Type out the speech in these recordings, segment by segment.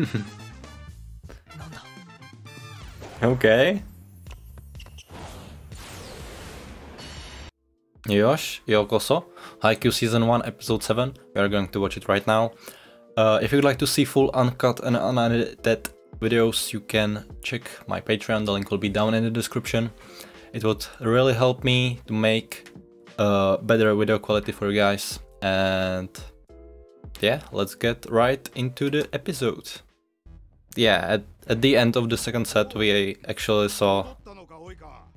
okay. Yosh, Yokoso, Haikyuu Season 1, Episode 7. We are going to watch it right now. Uh, if you'd like to see full uncut and unedited videos, you can check my Patreon, the link will be down in the description. It would really help me to make uh, better video quality for you guys. And yeah, let's get right into the episode. Yeah, at, at the end of the second set we actually saw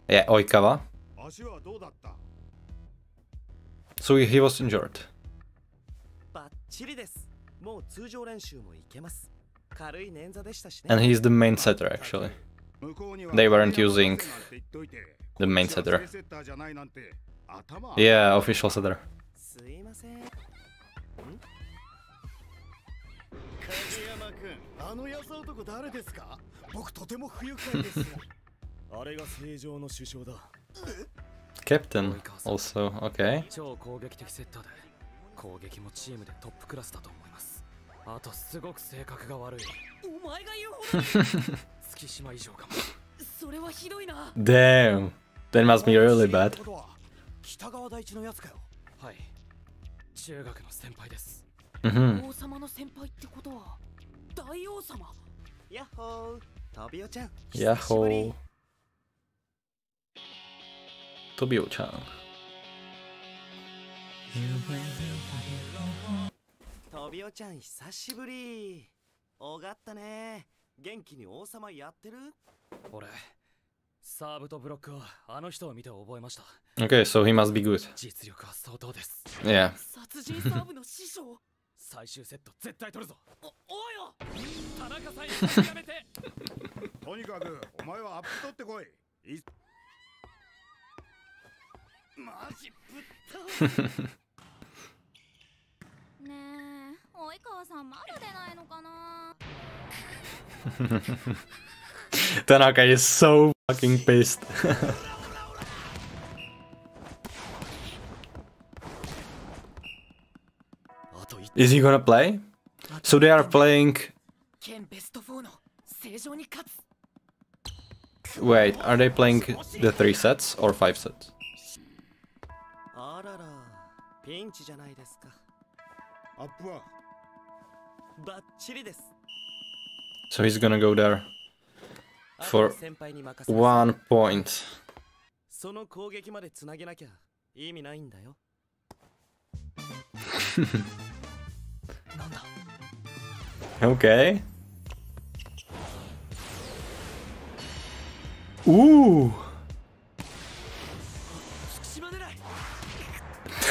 yeah, Oikawa. So he was injured. And he's the main setter actually. They weren't using the main setter. Yeah, official setter. 影山君あの安男誰ですか？僕とても不愉快です。あれが正常の首相だ。Captain also, okay 超攻撃的セッターで攻撃もチームでトップクラスだと思います。あとすごく性格が悪い。お前が言うほど月島以上かも。それはひどいな。Damn. That must be really bad. 北川大地のやつかよ。はい。中学の先輩です王様の先輩ってことは大王様やっほートビオちゃん。やっほー。トビオちゃん。トビオちゃん久しぶり。おがったね。元気に王様やってる？俺サーブとブロックはあの人を見て覚えました。Okay, so he must be good 実力は相当です。Yeah 殺人サーブの師匠？最終セット絶対取るぞ。おおいよ！田中さん やめて。とにかくお前はアップ取ってこい。いマジぶったねえ及川さんまだ出ないのかな？Tanaka is so fucking pissed Is he gonna play? So they are playing... Wait, are they playing the three sets or five sets? So he's gonna go there for one point. その攻撃までつなげなきゃ意味ないんだよ。 Okay. Ooh.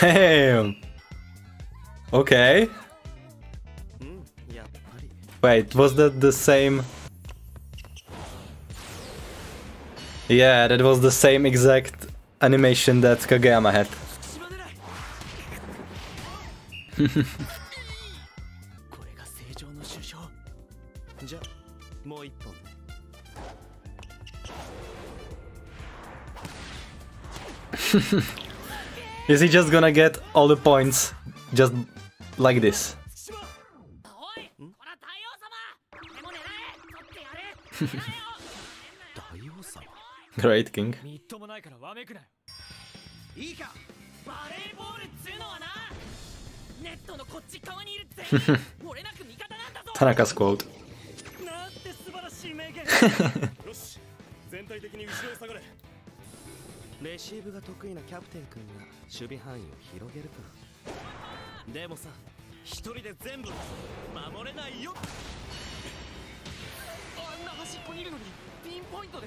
Damn. Okay. Wait, was that the same? Yeah, that was the same exact animation that Kageyama had. Is he just gonna get all the points just like this? Hmm? Great king. Tanaka's quote. レシーブが得意なキャプテン君が守備範囲を広げるか。でもさ一人で全部守れないよ。あんな端っこにいるのにピンポイントで？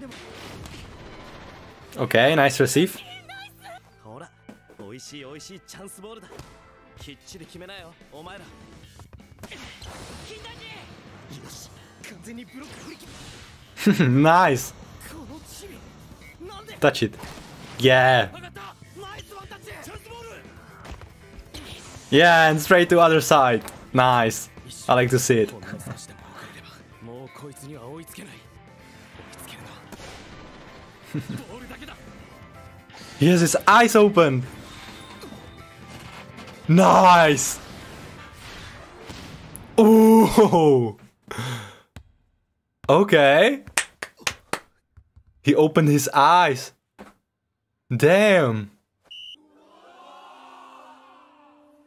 でも。Okay, nice receive. ほら美味しい美味しいチャンスボールだ。きっちり決めなよお前ら。金田よし nice! Touch it. Yeah! Yeah, and straight to other side. Nice. I like to see it. he has his eyes open. Nice. Ooh. Okay. He opened his eyes. Damn.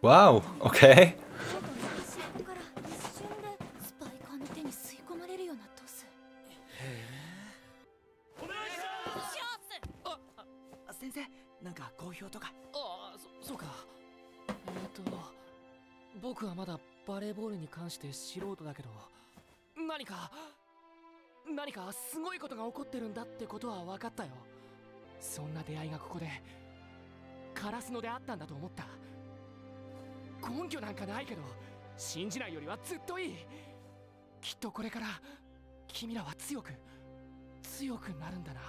Wow, okay. なんか好評とかああそそうかえっ、と僕はまだバレーボールに関して素人だけど何か何かすごいことが起こってるんだってことは分かったよそんな出会いがここでカラスのであったんだと思った根拠なんかないけど信じないよりはずっといいきっとこれから君らは強く強くなるんだな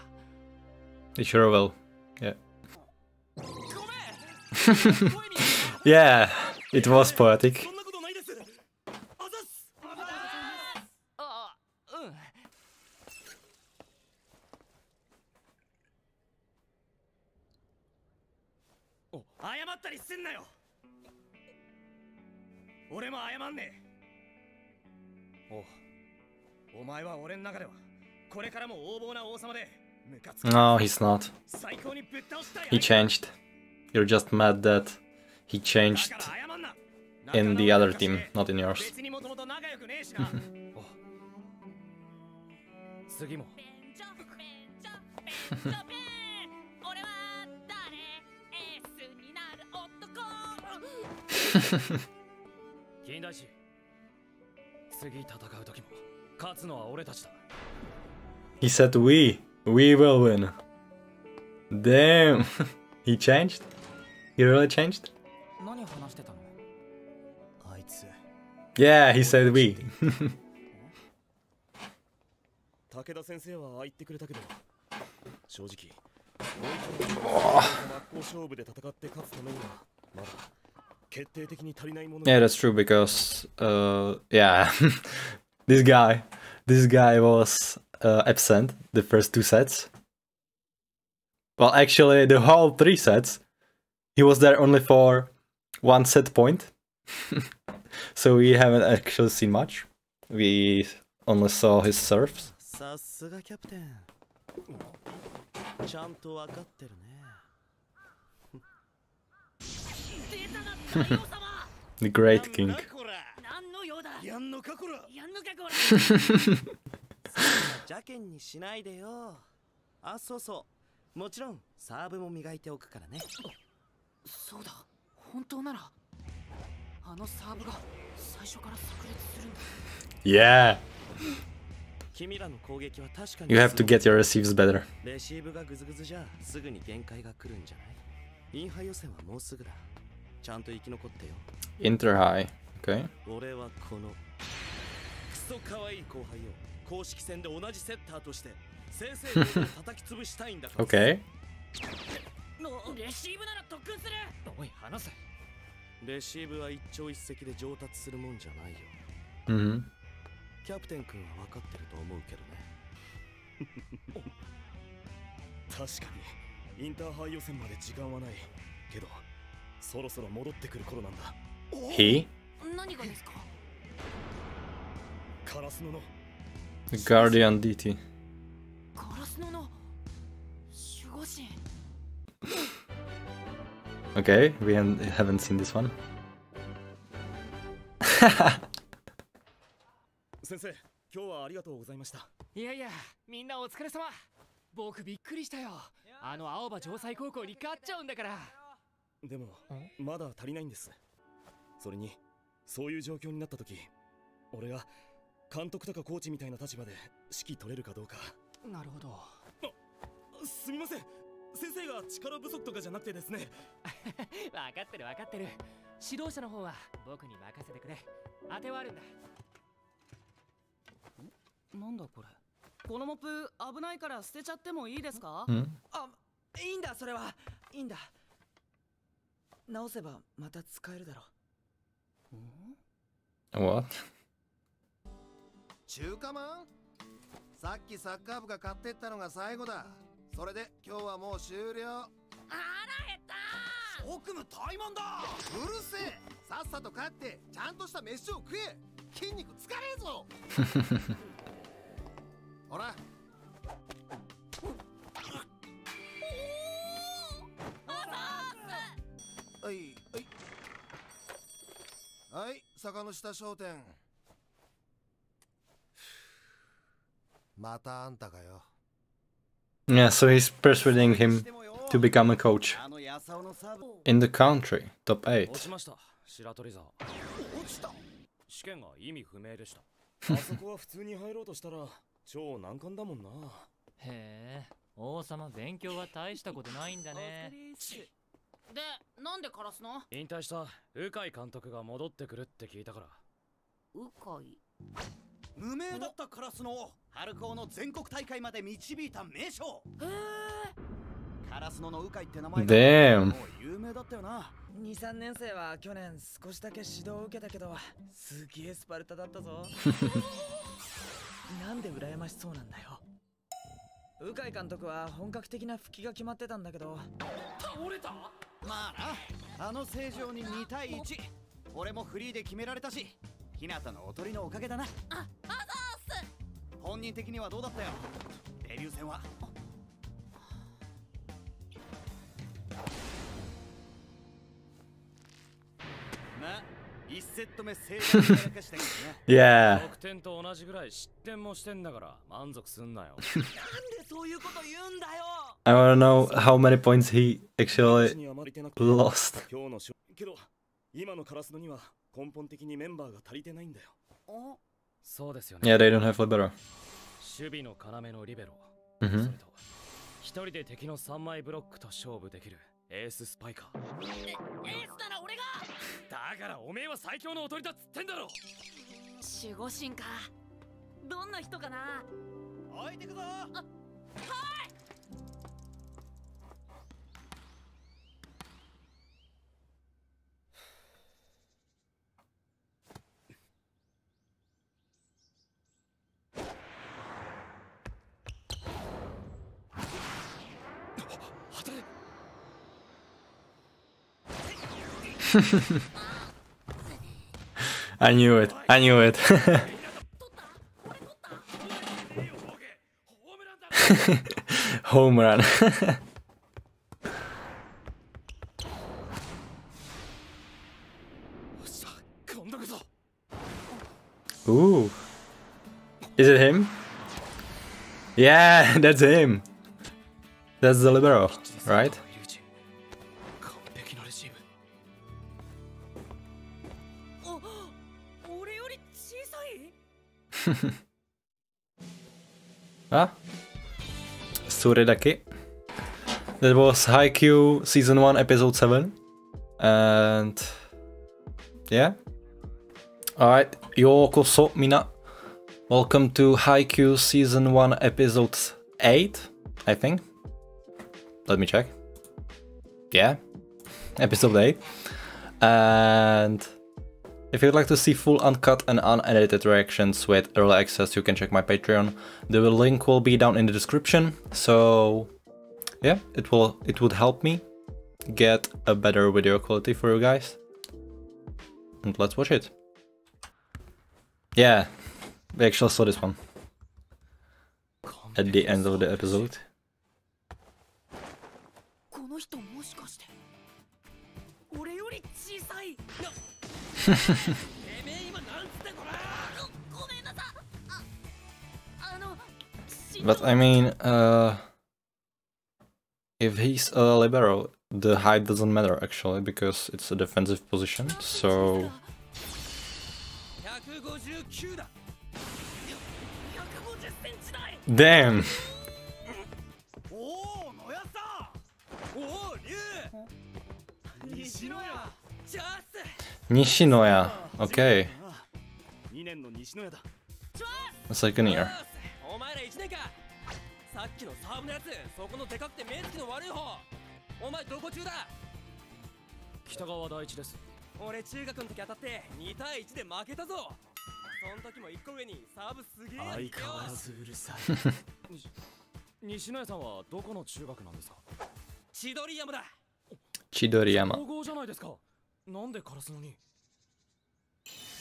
He sure will. Yeah. Yeah, it was poetic. 謝ったりすんなよ俺も謝んねえおお前は俺の中ではこれからも横暴な王様でムカつく No, he's not. 最高にぶっ倒したい He changed. You're just mad that he だ changed から謝んな in the other team, not in yours. 別にもともと仲良くねえしな次も 男金田氏次戦う時も勝つのは俺たちだ He said we. We will win. Damn. he changed? He really changed? 何話してたのあいつ Yeah, he said we. 武田先生はああ言ってくれたけど正直真っ向勝負で戦って勝つためにはまだ yeah, that's true because, uh, yeah, this guy, this guy was uh, absent the first two sets. Well, actually, the whole three sets, he was there only for one set point. so we haven't actually seen much. We only saw his serves. the Great King. yeah. You have to get your receives better. ちゃんと生き残ってよ。Inter high. Okay. 俺はこのクソ可愛い後輩を公式戦で同じセッターとして正々堂々叩き潰したいんだから。Okay. のレシーブなら特訓する。おい話せ。レシーブは一朝一夕で上達するもんじゃないよ。Hmm キャプテン君は分かってると思うけどね。確かに。インターハイ予選まで時間はない。けどそろそろ戻ってくる頃なんだ He? 何がですかカラスノの The Guardian DT. ガラスノの守護神 Okay, we haven't haven't seen this one. 先生今日はありがとうございましたいやいやみんなお疲れ様僕びっくりしたよあの青葉城西高校に勝っちゃうんだから でもまだ足りないんです。それにそういう状況になった時俺が監督とかコーチみたいな立場で指揮取れるかどうか。なるほど。すみません。先生が力不足とかじゃなくてですね。分かってる分かってる。指導者の方は僕に任せてくれ。当てはあるんだ。なんだこれ？このモップ危ないから捨てちゃってもいいですか？Hmm? あいいんだそれは。いいんだ直せばまた使えるだろ What? 中華マンさっきサッカー部が買ってったのが最後だ。それで今日はもう終了。腹減った！奥務怠慢だ！うるせえ！さっさと帰ってちゃんとした飯を食え！筋肉疲れえぞ 坂の下商店またあんたかよ Yeah, so he's persuading him to become a coach あのヤサオのサーブ in the country, top 落 8. でなんでカラスの？引退した鵜飼監督が戻ってくるって聞いたから。うかい無名だったカラスの春高の全国大会まで導いた名将。へカラスノの鵜飼って名前が Damn. もう有名だったよな。23年生は去年少しだけ指導を受けたけどすげえスパルタだったぞ。なんで羨ましそうなんだよ。鵜飼監督は本格的な復帰が決まってたんだけど。倒れた？まあな。あの正常に2対1俺もフリーで決められたし日向のおとりのおかげだな。ああざーす。本人的にはどうだったよ。デビュー戦は だよ I wanna know how many points he ベン actually チにあまり出なくて lost. 今日のしょけど今のカラスノには根本的にメンバーが足りてないんだよそうですよね Yeah, they don't have libero. 守備の要のリベロ、 Mhm. それと一人で敵の3枚ブロックと勝負できるエーススパイカーエースなら俺が だからおめえは最強のおとりだっつってんだろ！守護神か。どんな人かな。置いてくぞ。当た I knew it. I knew it. Home run. Ooh. Is it him? Yeah, that's him. That's the libero, right? ah? Sorry, That was Haikyuu Season 1, Episode 7. And... Yeah? Alright, yo koso mina. Welcome to Haikyuu Season 1, Episode 8, I think. Let me check. Yeah, Episode 8. And... If you'd like to see full uncut and unedited reactions with early access, you can check my Patreon. The link will be down in the description. So yeah, it will it would help me get a better video quality for you guys. And let's watch it. Yeah, we actually saw this one at the end of the episode but I mean, uh, if he's a libero, the height doesn't matter actually, because it's a defensive position, so... Damn! 西野屋チャンス Nishinoya. Okay, 2年の西野屋だ。It's like an ear. お前ら1年か。さっきのサーブのやつそこのでかくて目つきの悪い方。お前どこ中だ？北川第一です。俺中学の時当たって2対1で負けたぞ。その時も1個上にサーブすげえ相変わらずうるさい。西野屋さんはどこの中学なんですか？千鳥山だChidoriyama. 高校じゃないですかなんでカラスのに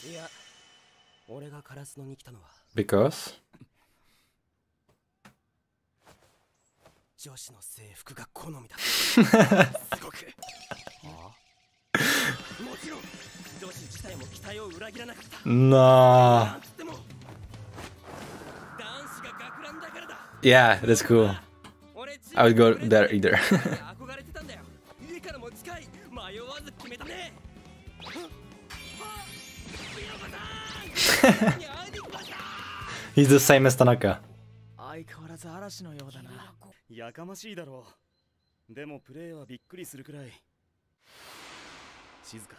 いや俺がカラスのに来たのは Because 女子の制服が好みだすごくもちろん 女子自体も期待を裏切らなかった Nah. なんつっても男子が学ランだからだ Yeah, that's cool. 俺 I would go there either. He's the same as Tanaka. 相変わらず嵐のようだなやかましいだろうでもプレイはびっくりするくらい静か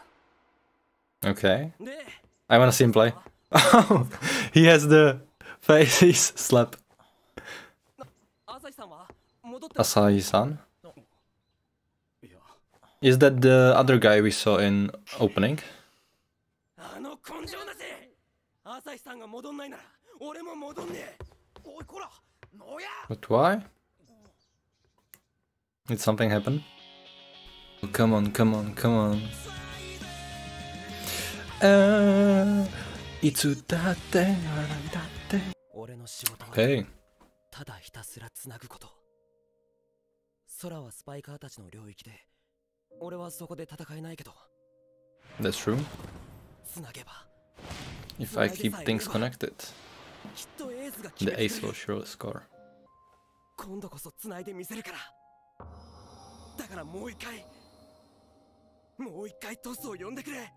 Okay. で I wanna see him play. Oh, he has the faces slap. 朝日さんは戻って Asahi-san. いや Is that the other guy we saw in opening? But why? Did something happen? Oh, come on, come on, come on. Uh, いつだって笑いだって俺の仕事は Okay. ただひたすらつなぐこと空はスパイカーたちの領域で俺はそこで戦えないけど That's true. つなげば If I keep things connected, きっとエースが決 the ace will る surely score. 今度こそつないでみせるから。だからもう一回もう一回トスを呼んでくれ。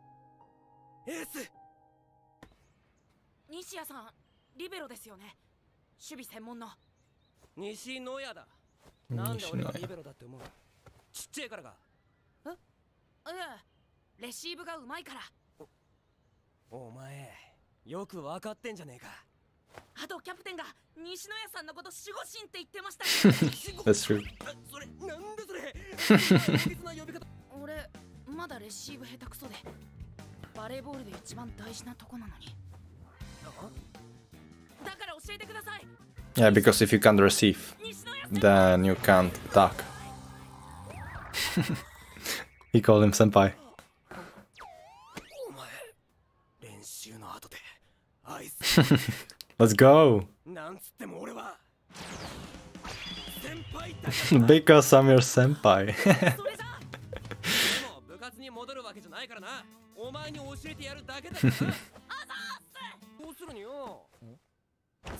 エース。西谷さんリベロですよね。守備専門の。西野屋だ。なんで俺がリベロだって思うちっちゃいからか。え？えレシーブがうまいから。お前よくわかってんじゃねえかあとキャプテンが西野谷さんのこと守護神って言ってました That's true. それなんでそれ？大切な呼び方俺まだレシーブ下手くそでバレーボールで一番大事なとこなのにだから教えてください Yeah, because if you can't receive, then you can't attack. he called him senpai. Let's go! なんつっても俺は先輩だ because I'm your senpai. それじゃあでも部活に戻るわけじゃないからなお前に教えてやるだけだからなどうするによ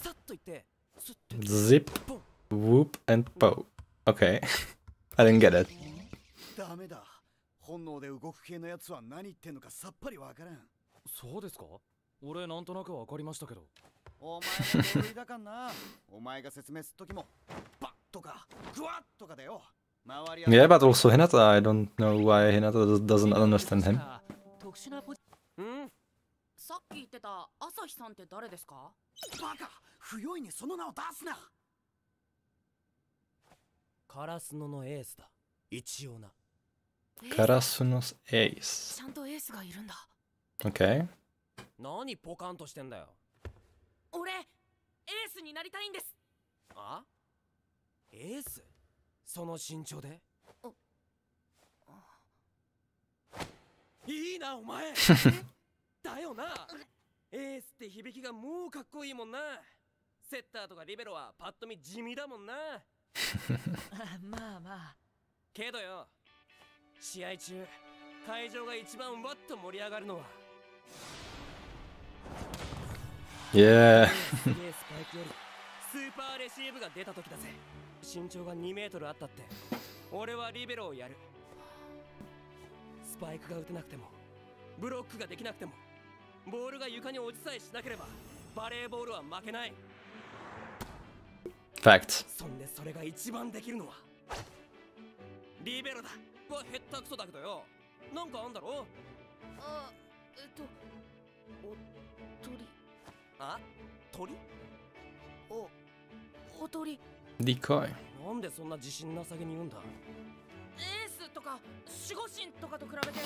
さっと言ってスッて Zip, ポン whoop, and pow. Okay. I didn't get it. ダメだ本能で動く系のやつは何言ってんのかさっぱりわからんそうですか 俺なんとなくわかりましたけど。お前も同意だかんな。お前が説明するときもバッとかグワッとかだよ。周りは Yeah, but also Hinata. I don't know why Hinata does- doesn't understand him. 特殊なポジうん？さっき言ってた朝日さんって誰ですか？バカ不用意にその名を出すな。カラスノのエースだ。一応な。エース。Karasuno's ace. ちゃんとエースがいるんだ。Okay. 何ポカンとしてんだよ。俺エースになりたいんです。あ？エース？その身長で？いいなお前。だよな。エースって響きがもうかっこいいもんな。セッターとかリベロはパッと見地味だもんな。まあまあ。けどよ試合中会場が一番わっと盛り上がるのはイクよりスーパーレシーブが出た時だぜ身長が2メートルあったって俺はリベロをやるスパイクが打てなくてもブロックができなくてもボールが床に落ちさえしなければバレーボールは負けない Fact. そんでそれが一番できるのはリベロだはへったくそだけどよなんかあんだろあえっとあ鳥？おお鳥 Decoy. なんでそんな自信なさげに言うんだ？エースとか守護神とかと比べてなんか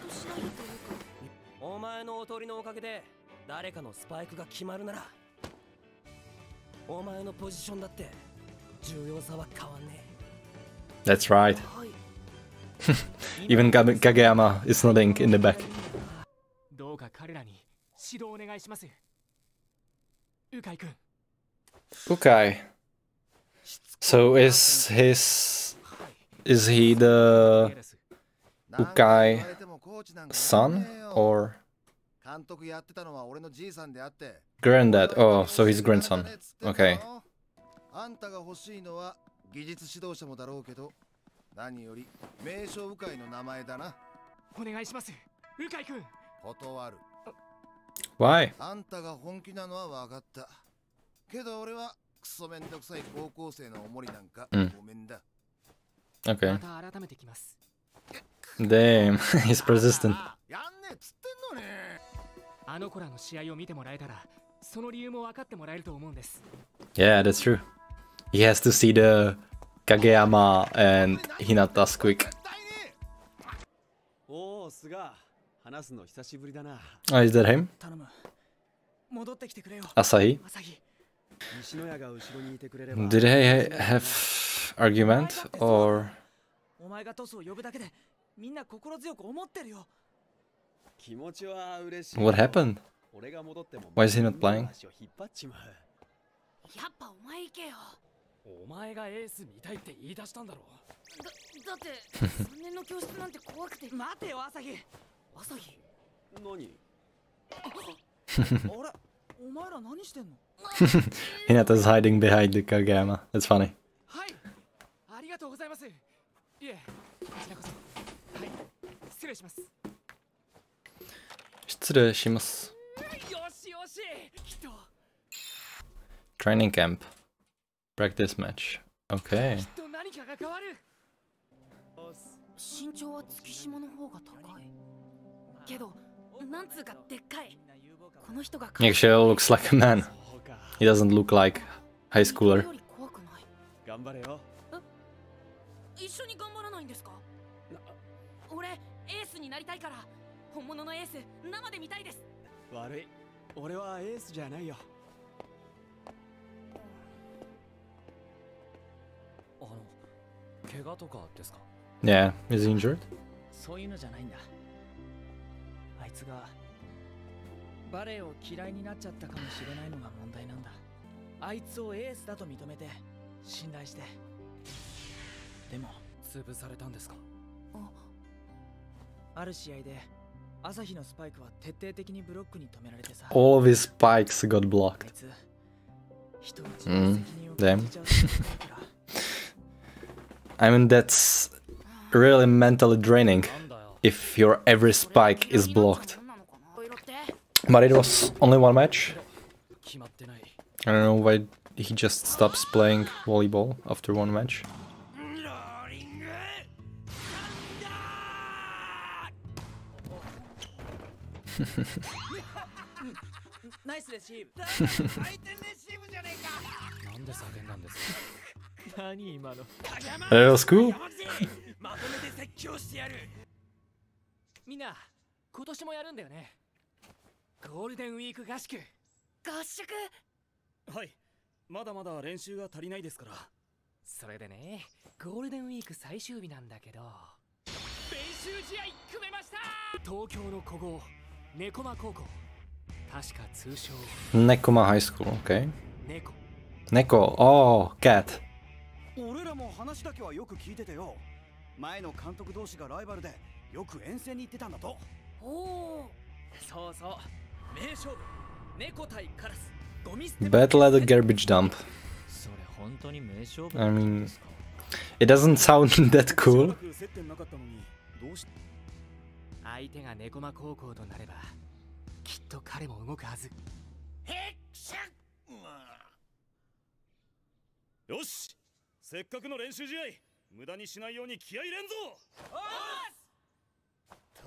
パッとしないというかお前のおとりのおかげで誰かのスパイクが決まるならお前のポジションだって重要さは変わんね That's right. はい Even Kage- Kageyama is nodding in the back. 指導お願いします鵜飼君 Okay. So is his is he the 何 Ukai son or 監督やってたのは俺のじいさんであって granddad? Oh, so he's grandson. Okay. あんたが欲しいのは技術指導者もだろうけど何より名称部会の名前だなお願いします鵜飼君断る Why? あんたが本気なのは分かったけど俺はクソめんどくさい高校生のおもりなんかうんごめんだ、Okay. また改めてきます Damn, he's persistent. やんねえっつってんのにあの子らの試合を見てもらえたらその理由も分かってもらえると思うんです Yeah, that's true. He has to see the Kageyama and Hinata's quick. おお、菅。話すの久しぶりだな。 Oh, is that him? 頼む戻ってきてくれよ Asahi? 朝日西野屋が後ろにいてくれれば。 Did they have argument or お前がトスを呼ぶだけでみんな心強く思ってるよ気持ちは嬉しい。 what happened? 俺が戻っても Why is he not playing? 足を引っ張っちまう。やっぱお前行けよお前がエース見たいって言い出したんだろだだって3年の教室なんて怖くて待てよ朝日 朝日何あれお前ら何してんの Hinata's hiding behind the Kageyama. That's funny. はいありが Nick looks like a man. He doesn't look like high schooler. Yeah, is he injured? バレエを嫌いになっちゃったかもしれないのが問題なんだ。あいつをエースだと認めて信頼して。でも潰されたんですか？あ。る試合で朝日のスパイクは徹底的にブロックに止められてさ。All of his spikes got あい blocked. つ人の Mm, 責任を damn. 感じちゃうところから。I mean, that's really mentally draining if your every spike is blocked. But it was only one match. I don't know why he just stops playing volleyball after one match. that was cool. ゴールデンウィーク合宿。合宿？はい。まだまだ練習が足りないですから。それでねゴールデンウィーク最終日なんだけど。練習試合組めました！東京の古豪猫間高校。確か通称。Nekoma High School, okay. 猫。Neko, oh, cat. 俺らも話だけはよく聞いててよ。前の監督同士がライバルでよく遠征に行ってたんだと。おおそうそう Battle at a garbage dump. I mean, it doesn't sound that cool. 相手が高校となればきっと彼も動くはず。よし！せっかくの練習試合無駄にしないように気合入れんぞ！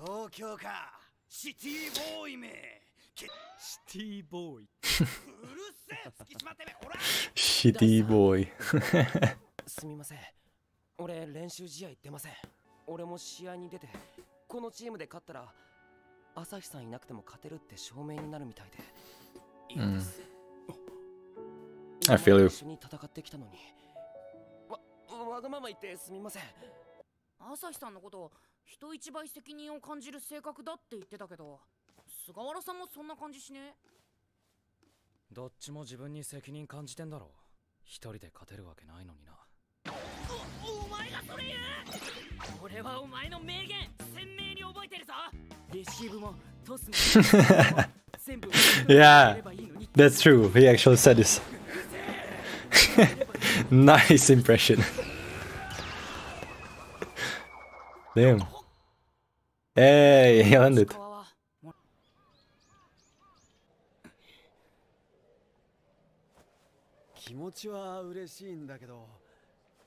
東京か。シティボーイめ。シティボーイ。うるせえ突きしまってめほら。Shitty boy. すみません。俺練習試合出ません。俺も試合に出てこのチームで勝ったら朝日さんいなくても勝てるって証明になるみたいで。嫌です I feel you. 一緒に戦ってきたのに。わわがまま言ってすみません。朝日さんのこと人一倍責任を感じる性格だって言ってたけど菅原さんもそんな感じしねどっちも自分に責任感じてんだろ一人で勝てるわけないのになおお前がそれ言う？俺はお前の名言鮮明に覚えてるぞレシーブもトスも全部 Yeah, that's true. He actually said this. nice impression. Damn. Hey, he landed. 気持ちは嬉しいんだけど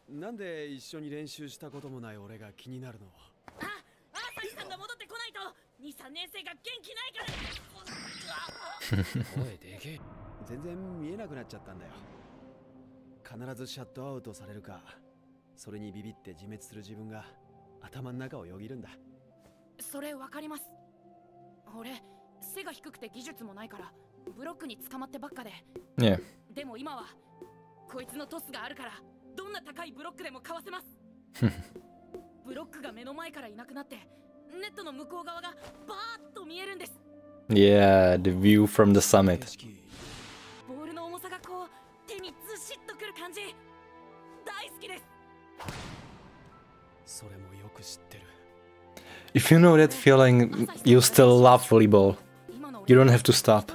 なんで一緒に練習したこともない俺が気になるの？あ朝日さんが戻ってこないと。23年生が元気ないから。声でけえ。全然見えなくなっちゃったんだよ。必ずシャットアウトされるかそれにビビって自滅する自分が頭の中をよぎるんだ。それわかります。俺背が低くて技術もないからブロックに捕まってばっかで。Yeah. でも今はこいつのトスがあるからどんな高いブロックでもかわせますブロックが目の前からいなくなってネットの向こう側がバーッと見えるんです Yeah, the view from the summit. ボールの重さがこう手にずしっとくる感じ大好きですそれもよく知ってる If you know that feeling, you still love volleyball. You don't have to stop.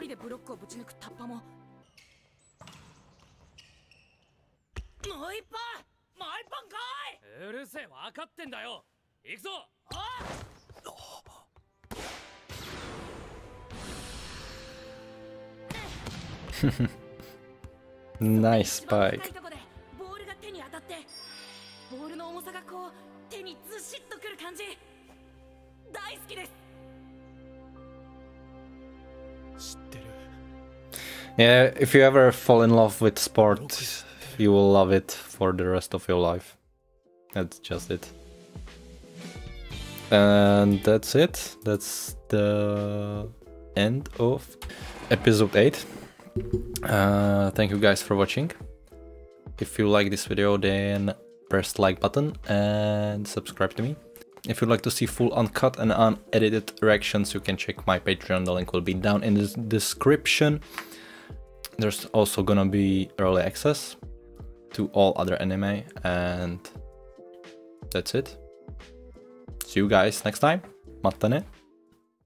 うるせえ分かってんだよ行くぞnice 高い spike. とこでボールが手に当たってボールの重さがこう手にずしっとくる感じ大好きです Yeah, if you ever fall in love with sport, you will love it for the rest of your life. That's just it. And that's it. That's the end of episode 8. Uh, thank you guys for watching. If you like this video, then press like button and subscribe to me. If you'd like to see full uncut and unedited reactions, you can check my Patreon. The link will be down in the description. There's also gonna be early access to all other anime, and that's it. See you guys next time. Matane.